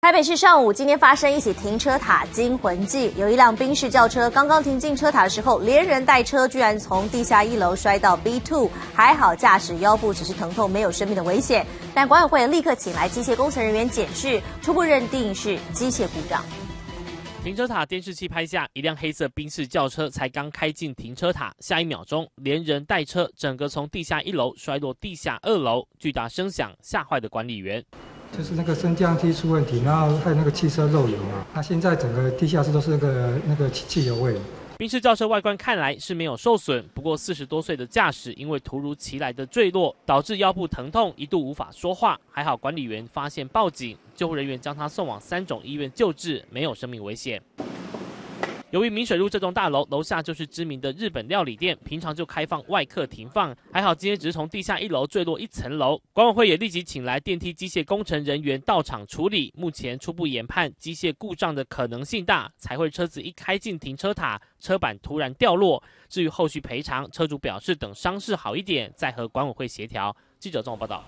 台北市上午今天发生一起停车塔惊魂记，有一辆宾士轿车刚刚停进车塔的时候，连人带车居然从地下一楼摔到 B two，还好驾驶腰部只是疼痛，没有生命的危险。但管委会立刻请来机械工程人员检视，初步认定是机械故障。停车塔监视器拍下一辆黑色宾士轿车才刚开进停车塔，下一秒钟连人带车整个从地下一楼摔落地下二楼，巨大声响吓坏的管理员。就是那个升降机出问题，然后还有那个汽车漏油嘛。那现在整个地下室都是那个那个汽汽油味。宾士轿车外观看来是没有受损，不过四十多岁的驾驶因为突如其来的坠落，导致腰部疼痛，一度无法说话。还好管理员发现报警，救护人员将他送往三种医院救治，没有生命危险。由于明水路这栋大楼楼下就是知名的日本料理店，平常就开放外客停放。还好今天只是从地下一楼坠落一层楼，管委会也立即请来电梯机械工程人员到场处理。目前初步研判机械故障的可能性大，才会车子一开进停车塔，车板突然掉落。至于后续赔偿，车主表示等伤势好一点再和管委会协调。记者综合报道。